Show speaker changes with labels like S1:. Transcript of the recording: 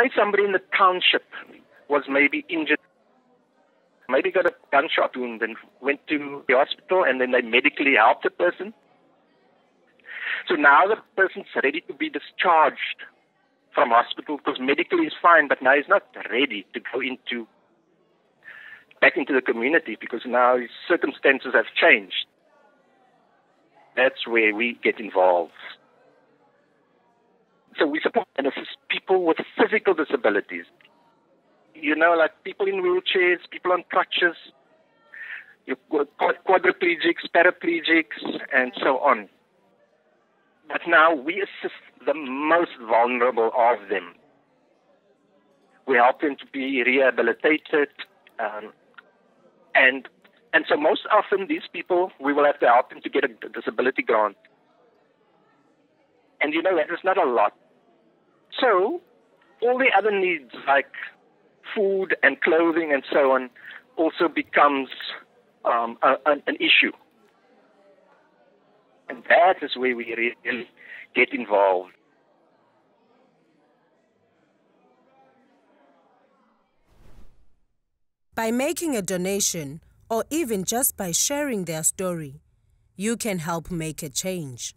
S1: say somebody in the township was maybe injured, maybe got a gunshot wound and went to the hospital and then they medically helped the person. So now the person's ready to be discharged from hospital because medically is fine, but now he's not ready to go into back into the community because now his circumstances have changed. That's where we get involved. So we support people with physical disabilities. You know, like people in wheelchairs, people on crutches, quadriplegics, paraplegics, and so on. But now we assist the most vulnerable of them. We help them to be rehabilitated, um, and and so most often these people we will have to help them to get a disability grant. And you know that is not a lot. So all the other needs like food and clothing and so on also becomes um, a, an, an issue. And that is where we really get involved.
S2: By making a donation, or even just by sharing their story, you can help make a change.